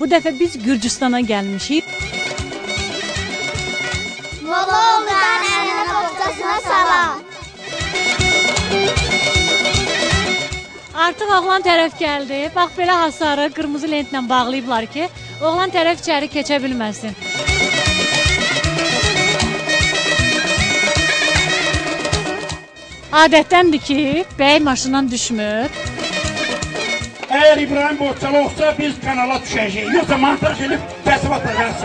Bu dəfə biz Gürcüstana gəlmişik. Molovdan əlinə boğçasına salam. Artıq oğlan tərəf gəldi. Bax belə hasarı qırmızı lentlə bağlayıblar ki, oğlan tərəf içəri keçə bilməsin. Adətdəndir ki, bəy maşından düşmür. Eğer İbrahim Boğçalı olsa biz kanala düşeceğiz. Yoksa montaj edip kesip atacağız.